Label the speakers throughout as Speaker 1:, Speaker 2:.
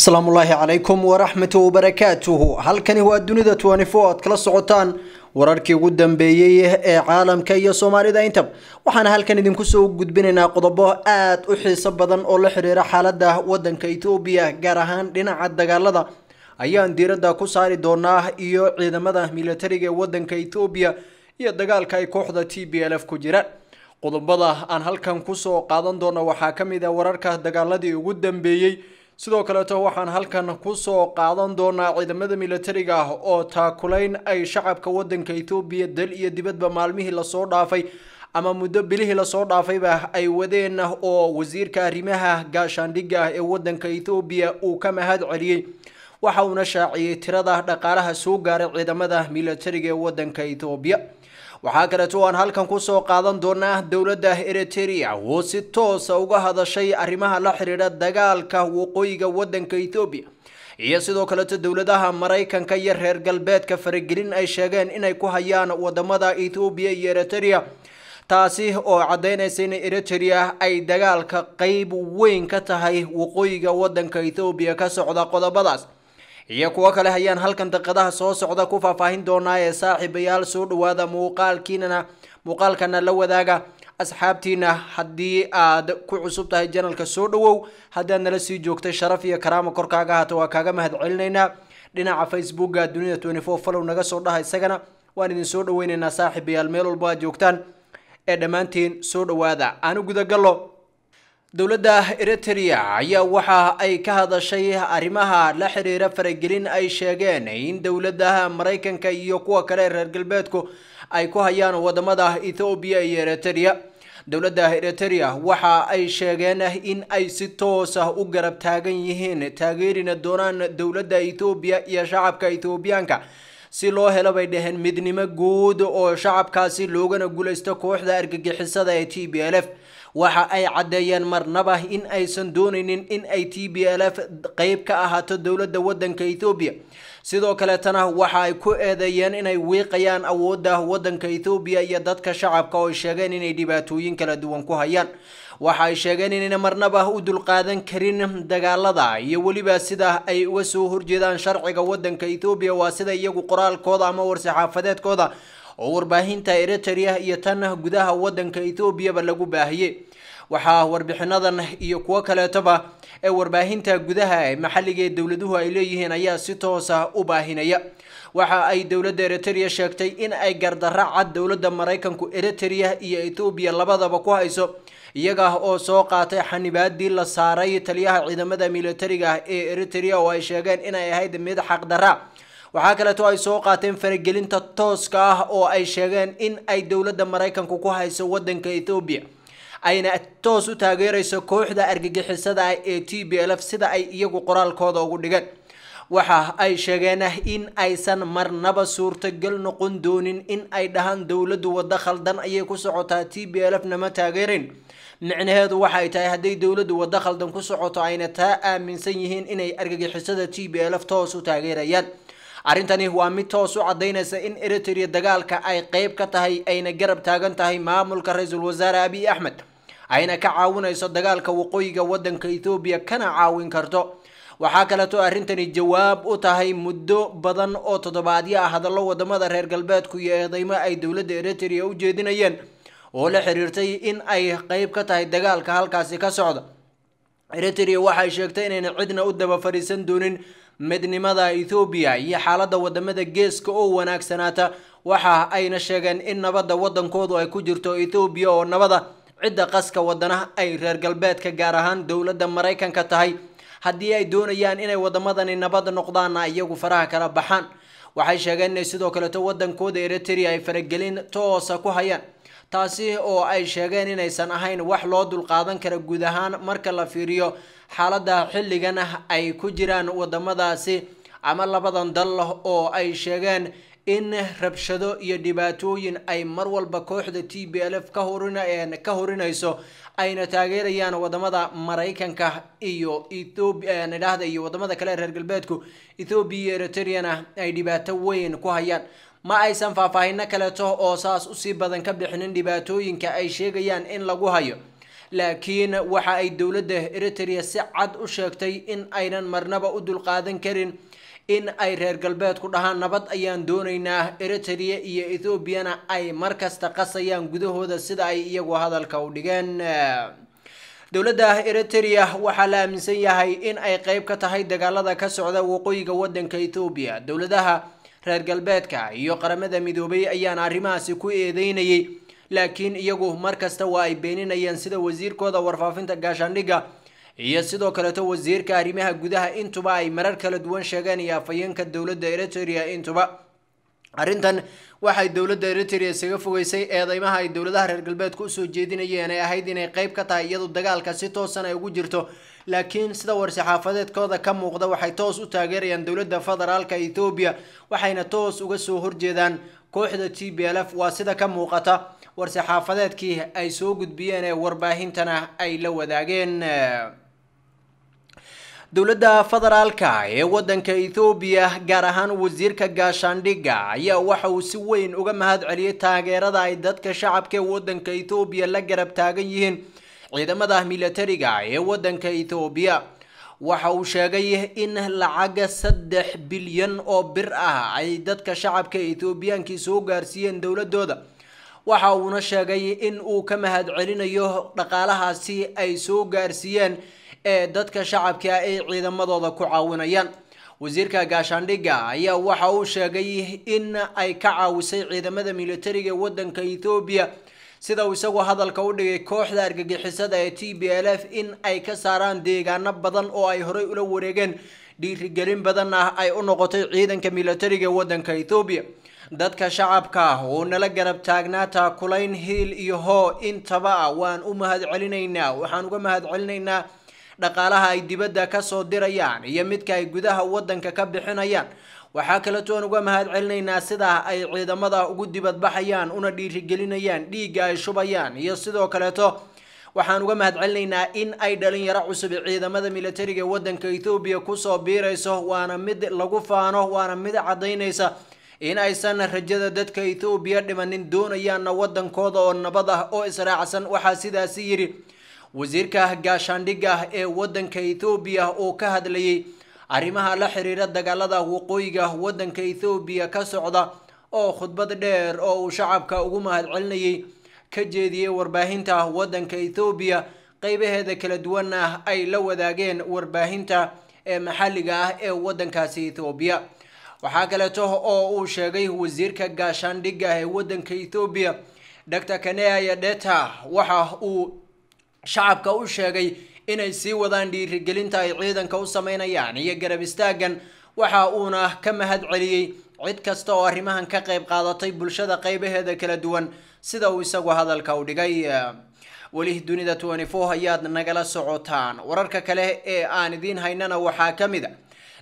Speaker 1: asalaamullaahi calaykum waraxmatu wabarakaatuhu halkani waa dunida aad kala socotaan wararkii ugu dambeeyey ee caalamka iyo soomaalida intaba waxaana halkan idinku soo gudbinaynaa qodobo aad u xiiso badan oo la xiriira xaalada wadanka etoobiya gaar ahaan dhinaca dagaalada. Ayaan diiradda ku saari doonaa iyo ciidamada militariga ee wadanka etoobiya iyo dagaalka ay kooxda t b l f ku jiraan qodobada aan halkan ku soo qaadan doono waxaa ka mid ah wararka dagaaladii ugu dambeeyey sidoo kaleeto waxaan halkan ku soo qaadan doonaa ciidamada militariga ah oo taakulayn ay shacabka wadanka etoobiya dal iyo dibadba maalmihii la soo dhaafay ama muddo bilihii la soo dhaafayba ay wadeen oo wasiirka arrimaha gaashaandhigga ah ee wadanka etoobiya uu ka mahad celiyey waxa uuna shaaciyey tirada dhaqaalaha soo gaaray ciidamada militariga ee wadanka etoobiya waxaa kaleeto aan halkan ku soo qaadan doonaa dowladda eriteria oo si toosa uga hadashay arrimaha la xiriira dagaalka waqooyiga wadanka etoobiya iyo sidoo kaleeto dowladaha maraykanka iyo reer galbeedka faragelin ay sheegeen inay ku hayaan waddamada etoobiya iyo eriteria taasi oo caddeynaysa in eriteria ay dagaalka qeyb weyn ka tahay waqooyiga wadanka etoobiya ka socda qodobadaas iyo kuwo kale ayaan halkan daqadaha soo socda ku faahfaahin doonaa ee saaxiibayaal soo dhawaada muuqaalkiinana muuqaalkana la wadaaga. Asxaabtiina haddii aad ku cusub tahay janalka soo dhawow haddaad nala sii joogtay sharaf iyo karaama korkaaga hata waa kaaga mahad celinaynaa dhinaca facebooka dunida twenty four follow naga soo dhaha isagana waan idin soo dhaweyneynaa saaxiibayaal meel walba aad joogtaan. Ee dhammaantiin soo dhawaada aanu gudagallo dowladda eriteria ayaa waxa ay ka hadashay arrimaha la xiriira faragelin ay sheegeen in dowladaha maraykanka iyo kuwa kale reer galbeedku ay ku hayaan waddamada ethoobiya iyo eriteria dowladda eriteria waxa ay sheegeen in ay si toos ah u garab taagan yihiin taageerina doonaan dowladda ethoobiya iyo shacabka ethoobiyaanka si loo helo bay dhaheen midnimo guud oo shacabkaasi loogana guulaysto kooxda argagixisada ee t b l f. Waxa ay caddeeyeen marnaba in aysan doonaynin in ay t b l f qeyb ka ahaato dowladda wadanka ethoobiya sidoo kaleetana waxa ay ku eedeeyeen inay wiiqayaan awoodda wadanka ethoobiya iyo dadka shacabka oo sheegeen inay dhibaatooyin kala duwan ku hayaan waxa ay sheegeen inayna marnaba u dulqaadan karin dagaalada iyo weliba sida ay uga soo horjeedaan sharciga wadanka ethoobiya waa sida iyagu qoraalkooda ama war-saxaafadeedkooda oo warbaahinta eriteria iyo tan gudaha wadanka ethoobiaba lagu baahiyey waxaa warbixinadan iyo kuwo kaleetoba ee warbaahinta gudaha maxalliga ee dowladuhu ay leeyihiin ayaa si toosa u baahinaya. Waxa ay dowladda eriteria sheegtay in ay gardarra cad dowladda maraykanku eriteria iyo ethoobiya labadaba ku hayso iyaga oo soo qaatay xanibaadii la saaray taliyaha ciidamada militariga ah ee eriteria oo ay sheegeen inay ahayd mid xaqdarra waxaa kaleeto ay soo qaateen faragelinta tooska ah oo ay sheegeen in ay dowladda maraykanku ku hayso wadanka ethoobiya ayna toos u taageerayso kooxda argagixisada ah ee t b l f sida ay iyagu qoraalkooda ugu dhigeen. Waxa ay sheegeen in aysan marnaba suurtagal noqon doonin in ay dhahaan dowladdu waddo khaldan ayay ku socotaa t b l f nama taageerin micnaheedu waxay tahay hadday dowladdu waddo khaldan ku socoto ayna taa aaminsan yihiin inay argagixisada t b l f toos u taageerayaan. Arrintani waa mid toos u caddaynaysa in eriteria dagaalka ay qeyb ka tahay ayna garab taagan tahay maamulka ra'iisul wasaare abiy axmed ayna ka caawinayso dagaalka waqooyiga wadanka ethoobiya kana caawin karto. Waxaa kaleeto arrintani jawaab u tahay muddo badan oo toddobaadyo ah hadallo waddamada reer galbeedku iyo eedeymo ay dowladda eriteria u jeedinayeen oo la xiriirtay in ay qeyb ka tahay dagaalka halkaasi ka socda. Eriteria waxay sheegtay inayna cidna u daba fadhiisan doonin midnimada ethoobiya iyo xaaladda waddamada geeska oo wanaagsanaata. Waxa ayna sheegeen in nabadda wadankoodu ay ku jirto ethoobiya oo nabada cidda qaska wadana ay reer galbeedka gaar ahaan dowladda maraykanka tahay. Haddii ay doonayaan inay wadamadani nabad noqdaanna iyagu faraha kala baxaan. Waxay sheegeen inay sidoo kaleeto wadankooda eriteria ay faragelin toosa ku hayaan taasi oo ay sheegeen inaysan ahayn wax loo dulqaadan kara guud ahaan marka la fiiriyo xaaladda xilligan ay ku jiraan wadamadaasi ama labadan dal oo ay sheegeen in rabshado iyo dhibaatooyin ay mar walba kooxda t b l f ka horinayso ayna taageerayaan waddamada maraykanka iyo ethoobiya nidhaahda iyo waddamada kale reer galbeedku ethoobiya iyo eritereana ay dhibaato weyn ku hayaan ma aysan faahfaahino kaleeto oo saas u sii badan ka bixinin dhibaatooyinka ay sheegayaan in lagu hayo. Laakiin waxa ay dowladda eritrea si cad u sheegtay in aynan marnaba u dulqaadan karin in ay reer galbeedku dhahaan nabad ayaan doonaynaa eritrea iyo ethoobiana ay markasta qasayaan gudahooda sida ay iyagu hadalka u dhigeen. Dowladda eritrea waxaa la aaminsan yahay in ay qeyb ka tahay dagaalada ka socda waqooyiga wadanka ethoobiya dowladaha reer galbeedka iyo qaramada midoobay ayaana arrimahaasi ku eedeynayay laakiin iyagu markasta waa ay beeninayeen sida wasiirkooda warfaafinta gaashaandhigga iyo sidoo kaleeto wasiirka arrimaha gudaha intuba ay marar kala duwan sheegeen iyo afhayeenka dowladda eritrea intuba arrintan waxay dowladda eritrea isaga fogeysay eedeymaha ay dowladaha reer galbeedka u soo jeedinayeen ay ahayd inay qeyb ka tahay iyadu dagaalka si toosan ay ugu jirto. Laakiin sida war-saxaafadeedkooda ka muuqda waxay toos u taageerayaan dowladda federaalka ethoobiya waxayna toos uga soo horjeedaan kooxda t b l f. Waa sida ka muuqata war-saxaafadeedkii ay soo gudbiyeen ee warbaahintana ay la wadaageen dowladda federaalka ee wadanka ethoobiya gaar ahaan wasiirka gaashaandhigga ayaa waxa uu si weyn uga mahad celiyay taageerada ay dadka shacabka ee wadanka ethoobiya la garab taagan yihiin ciidamada militariga ee wadanka ethoobiya waxa uu sheegay in lacaga saddex bilyan oo bir ah ay dadka shacabka ethoobiyankii soo gaarsiiyeen dowladooda waxa uuna sheegay in uu ka mahad celinayo dhaqaalahaasi ay soo gaarsiiyeen ee dadka shacabka ay ciidamadooda ku caawinayaan. Wasiirka gaashaandhigga ayaa waxa uu sheegay in ay ka caawisay ciidamada militariga wadanka ethoobiya sida uu isagu hadalka u dhigay kooxda argagixisada ee t b l f in ay ka saaraan deegaano badan oo ay horey ula wareegeen. Dhiirigelin badan ah ay u noqotay ciidanka militariga wadanka ethoobiya dadka shacabka oo nala garab taagnaa taakulayn hiil iyo hoo intaba waan u mahad celinaynaa waxaan uga mahad celinaynaa dhaqaalaha ay dibadda ka soo dirayaan iyo midka ay gudaha wadanka ka bixinayaan. Waxaa kaletoon uga mahad celinaynaa sidaa ay ciidamada ugu dibadbaxayaan una dhiirigelinayaan dhiigga ay shubayaan iyo sidoo kaleeto waxaan uga mahad celinaynaa in ay dhalinyaro cusub ciidamada militariga ee wadanka ethoobiya ku soo biirayso waana mid lagu faano waana mid caddaynaysa in aysan rajada dadka ethoobiya dhimanin doonayaanna wadankooda oo nabad ah oo israacsan waxaa sidaasi yidhi wasiirka gaashaandhigga ee wadanka ethoobiya oo ka hadlayay arrimaha la xiriira dagaalada waqooyiga wadanka ethoobiya ka socda oo khudbad dheer oo uu shacabka ugu mahad celinayay ka jeediyey warbaahinta wadanka ethoobiya qeybaheeda kala duwan ah ay la wadaageen warbaahinta ee maxalliga ah ee wadankaasi ethoobiya waxaa kaleeto oo uu sheegay wasiirka gaashaandhigga ee wadanka ethoobiya dr kanea deta waxa uu shacabka u sheegay inay sii wadaan dhiirigelinta ay ciidanka u sameynayaan. Iyo garab istaagan waxa uuna ka mahad celiyey cid kasta oo arrimahan ka qayb qaadatay bulshada qeybaheeda kala duwan. Sida uu isagu hadalka u dhigay weli dunida twenty four ayaad nagala socotaan. Wararka kale ee aan idiin haynana waxaa ka mid a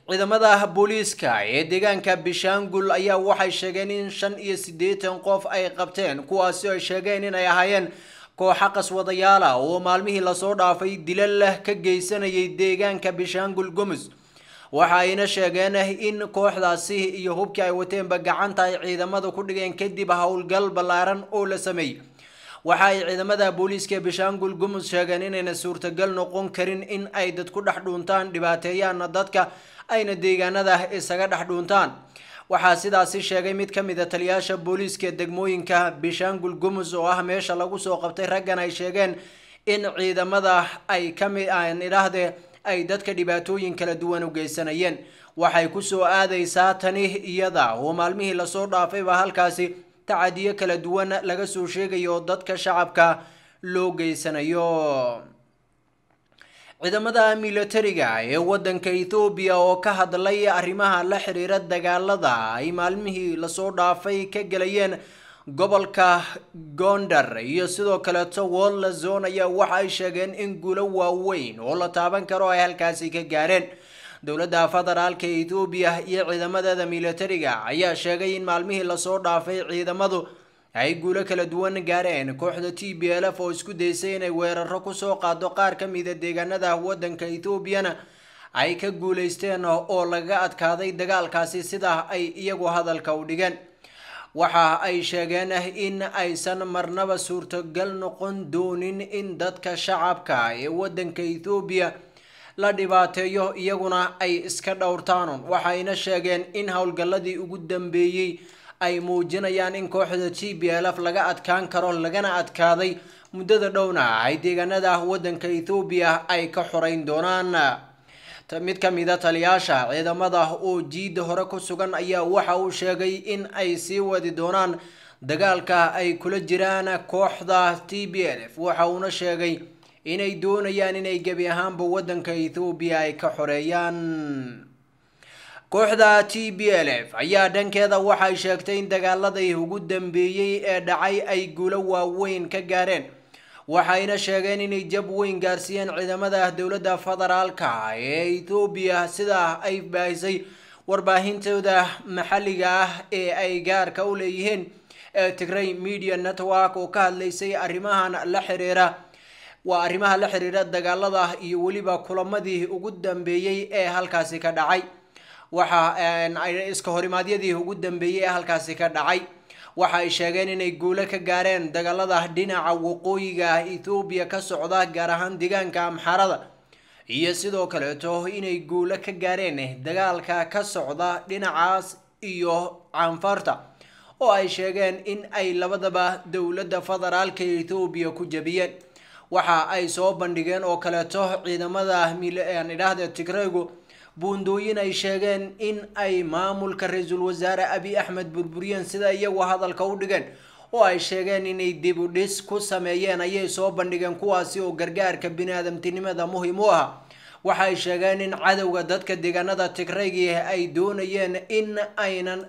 Speaker 1: ciidamada booliiska ee deegaanka bishaangul ayaa waxay sheegeen in shan iyo siddeetan qof ay qabteen kuwaasi ay sheegeen inay ahaayeen kooxa qaswadayaala oo maalmihii la soo dhaafay dilal ka geysanayay deegaanka bishaangul gomus waxa ayna sheegeen in kooxdaasi iyo hubkii ay wateenba gacanta ay ciidamada ku dhigeen kadib howlgal ballaaran oo la sameeyey. Waxa ay ciidamada booliiska bishaangul gumus sheegeen inayna suurtagal noqon karin in ay dad ku dhex dhuuntaan dhibaateeyaana dadka ayna deegaanada isaga dhex dhuuntaan waxaa sidaasi sheegay mid ka mid a taliyaasha booliiska degmooyinka bishaangul gumus oo ah meesha lagu soo qabtay raggan ay sheegeen in ciidamada ay ka mid aan ay dadka dhibaatooyin kala duwan u geysanayeen. Waxay ku soo aadaysaa tani iyada oo maalmihii la soo dhaafayba halkaasi tacadiyo kala duwan laga soo sheegayo dadka shacabka loo geysanayo ciidamada militariga ee wadanka ethoobiya oo ka hadlay arrimaha la xiriira dagaalada ay maalmihii la soo dhaafay ka gelayeen gobolka gondar. Iyo sidoo kaleeto wolla zone ayaa waxa ay sheegeen in guulo waaweyn oo la taaban karo ay halkaasi ka gaareen. Dowladda federaalka ethoobiya iyo ciidamadeeda militariga ayaa sheegay in maalmihii la soo dhaafay ciidamadu ay guulo kala duwan gaareen kooxda t b l f oo isku daysay inay weeraro ku soo qaado qaar ka mida deegaanada wadanka ethoobiana ay ka guuleysteen oo laga adkaaday dagaalkaasi sidaa ay iyagu hadalka u dhigeen. Waxa ay sheegeen in aysan marnaba suurtogal noqon doonin in dadka shacabka ee waddanka ethoobiya la dhibaateeyo iyaguna ay iska dhowrtaan waxayna sheegeen in howlgalladii ugu dambeeyey ay muujinayaan in kooxda t b l f laga adkaan karo lagana adkaaday muddada dhowna. Ay deegaanada waddanka ethoobiya ay ka xoreyn doonaan. Mid ka mid a taliyaasha ciidamada oo jiida hore ku sugan ayaa waxa uu sheegay in ay sii wadi doonaan dagaalka ay kula jiraan kooxda t b l f. Waxa uuna sheegay inay doonayaan inay gebi ahaanba waddanka ethoobiya ay ka xoreeyaan kooxda t b l f ayaa dhankeeda waxay sheegtay in dagaaladii ugu dambeeyey ee dhacay ay guulo waaweyn ka gaareen waxayna sheegeen inay jab weyn gaarsiiyeen ciidamada dowladda federaalka ee ethoobiya sida ay baahisay warbaahintooda maxalliga ah ee ay gaarka u leeyihiin ee tigray media network oo ka hadlaysay arrimahan la xiriira waa arrimaha la xiriira dagaalada iyo weliba kulamadii ugu dambeeyey ee halkaasi ka dhacay waxa iska horimaadyadii ugu dambeeyey ee halkaasi ka dhacay. Waxa ay sheegeen inay guulo ka gaareen dagaalada dhinaca waqooyiga ethoobiya ka socda gaar ahaan deegaanka amxarada. Iyo sidoo kaleeto inay guulo ka gaareen dagaalka ka socda dhinacaas iyo canfarta oo ay sheegeen in ay labadaba dowladda federaalka ethoobiya ku jabiyeen waxa ay soo bandhigeen oo kaleeto ciidamada idhaahda tigraygu buundooyin ay sheegeen in ay maamulka ra'iisul wasaare abi axmed burburiyeen sida iyagu hadalka u dhigeen oo ay sheegeen inay dib u dhis ku sameeyeen ayay soo bandhigeen kuwaasi oo gargaarka bini-aadamtinimada muhiim u ah. Waxay sheegeen in cadowga dadka deegaanada tigraygii ay doonayeen in aynan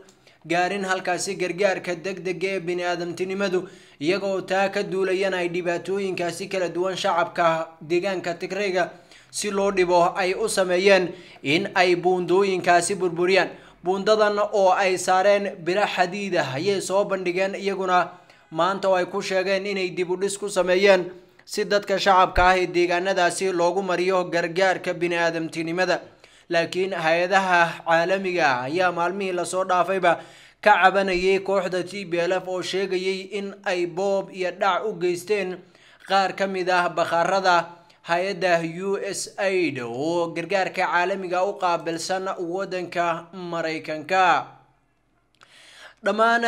Speaker 1: gaarin halkaasi gargaarka degdega ee bini-aadamtinimadu iyagoo taa ka duulayan ay dhibaatooyinkaasi kala duwan shacabka deegaanka tigrayga si loo dhibo ay u sameeyeen in ay buundooyinkaasi burburiyaan. Buundadan oo ay saareen biro xadiida ayay soo bandhigeen iyaguna maanta oo ay ku sheegeen inay dib u dhis ku sameeyeen si dadka shacabka ah ee deegaanadaasi loogu mariyo gargaarka bini-aadamtinimada. Laakiin hay'adaha caalamiga ayaa maalmihii la soo dhaafayba ka cabanayay kooxda t b l f oo sheegayay in ay boob iyo dhac u geysteen. Qaar ka mid ah bakhaarada hay'adda u s aid oo gargaarka caalamiga u qaabilsan waddanka maraykanka. Dhammaan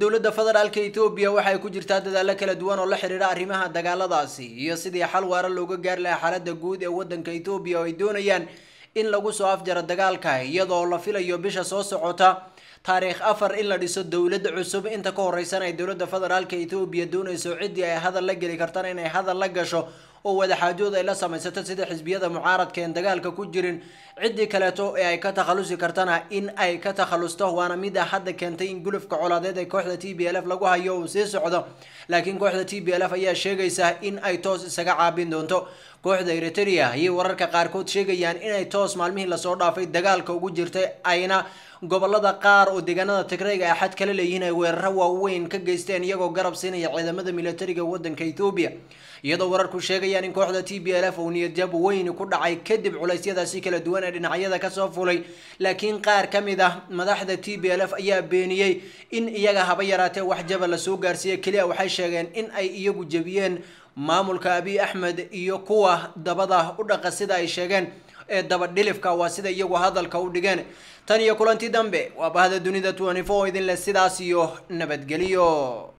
Speaker 1: dowladda federaalka ethoobiya waxay ku jirtaa dadaalo kala duwan oo la xiriira arrimaha dagaaladaasi iyo sidii xal waara looga gaari lahaa xaaladda guud ee waddanka ethoobiya oo ay doonayaan in lagu soo afjaro dagaalka iyadoo la filayo bisha soo socota taariikh afar in la dhiso dowlad cusub. Inta ka horeysana ay dowladda federaalka ethoobiya doonayso ciddii ay hadal la geli kartana inay hadal la gasho oo wadaxaajood ay la samaysato sida xisbiyada mucaaradka een dagaalka ku jirin. Ciddii kaleeto ee ay ka takhalusi kartana in ay ka takhalusto waana mida hadda keentay in gulufka colaadeed ee kooxda t b l f lagu hayo uu sii socdo. Laakiin kooxda t b l f ayaa sheegaysa in ay toos isaga caabin doonto. Kooxda eritrea ayay wararka qaarkood sheegayaan inay toos maalmihii la soo dhaafay dagaalka ugu jirtay ayna gobollada qaar oo deegaanada tigrayga ay xad kala leeyihiin ay weeraro waaweyn ka geysteen iyagoo garab siinaya ciidamada militariga waddanka ethoobiya iyadoo wararku sheegayaan in kooxda t b l f uu niyadjab weyn ku dhacay kadib culeysyadaasi kala duwan ee dhinacyada ka soo fulay. Laakiin qaar ka mid ah madaxda t b l f ayaa beeniyey in iyaga haba yaraatee wax jaba la soo gaarsiiya keliya waxay sheegeen in ay iyagu jebiyeen maamulka abiy axmed iyo kuwa dabada u dhaqa sida ay sheegeen ee dabadhilifka waa sida iyagu hadalka u dhigeen. Tan iyo kulanti dambe waa bahda dunida twenty four idinle sidaas iyo nabadgeliyo